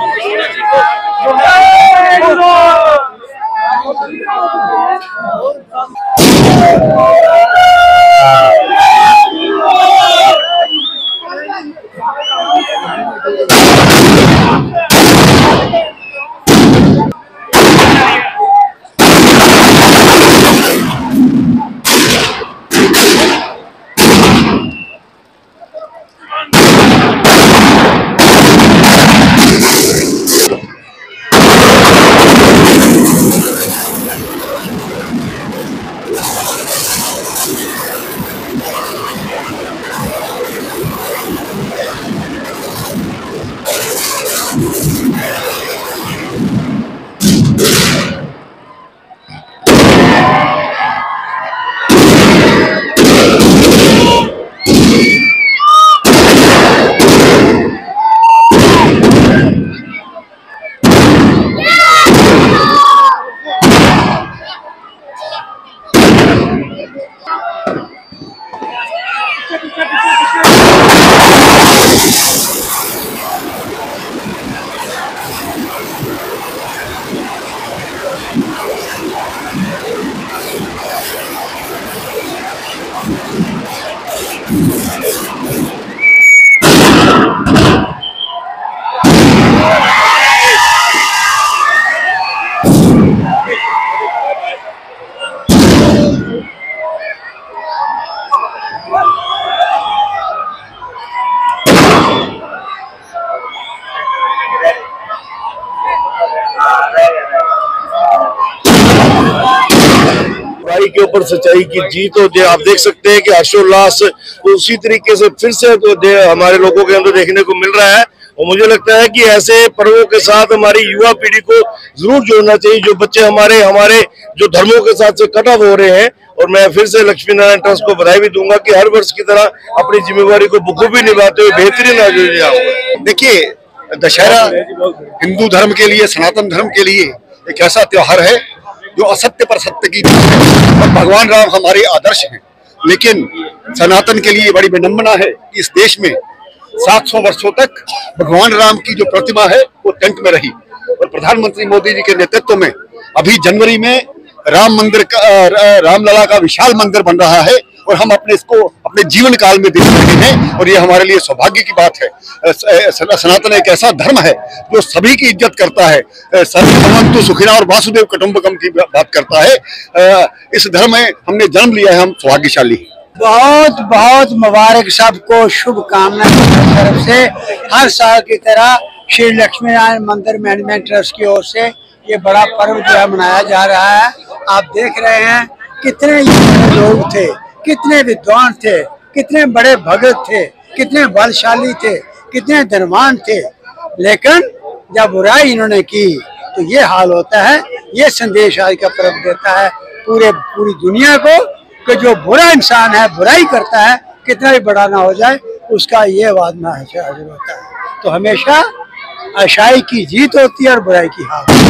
Yeah. Ready. बुराई के ऊपर सच्चाई की जीत हो दे आप देख सकते हैं कि हर्षोल्लास उसी तरीके से फिर से तो हमारे लोगों के अंदर देखने को मिल रहा है। और मुझे लगता है कि ऐसे पर्वों के साथ हमारी युवा पीढ़ी को ज़रूर जोड़ना चाहिए। जो बच्चे हमारे हमारे जो धर्मों के साथ से कट ऑफ़ हो रहे हैं, और मैं फिर से लक्ष्मी नारायण ट्रस्ट को बधाई भी दूँगा कि हर वर्ष की तरह अपनी जिम्मेवारी को बखूबी निभाते हुए बेहतरीन आयोजन देखिए, दशहरा हिंदू धर्म के लिए, सनातन धर्म के लिए एक ऐसा त्योहार है जो असत्य पर सत्य की भगवान राम हमारे आदर्श हैं, लेकिन सनातन के लिए बड़ी विनम्बना है कि इस देश में 700 वर्षों तक भगवान राम की जो प्रतिमा है, वो टेंट में रही। और प्रधानमंत्री मोदी जी के नेतृत्व में अभी जनवरी में राम मंदिर का रामलला का विशाल मंदिर बन रहा है। और हम अपने इसको अपने जीवन काल में देख रहे हैं और ये हमारे लिए सौभाग्य की बात है। सनातन एक ऐसा धर्म है जो सभी की इज़्ज़त करता है। अ, सर्वे सुखिना और वासुदेव कुटुंबकम की बात करता है। इस धर्म में हमने जन्म लिया है हम सौभाग्यशाली बहुत बहुत मुबारक सबको शुभकामनाएँ तरफ़ से। हर साल की तरह श्री लक्ष्मी नारायण मंदिर मैनेजमेंट ट्रस्ट की ओर से ये बड़ा पर्व जो है मनाया जा रहा है। आप देख रहे हैं कितने लोग थे। कितने विद्वान थे, कितने बड़े भगत थे, कितने बलशाली थे, कितने धनवान थे। लेकिन जब बुराई इन्होंने की तो ये हाल होता है, ये संदेश आज का पर्व देता है पूरे, पूरी दुनिया को कि जो बुरा इंसान है, बुराई करता है, कितना भी बड़ा ना हो जाए, उसका ये वादना हाजिर होता है। तो हमेशा अच्छाई की जीत होती है और बुराई की हार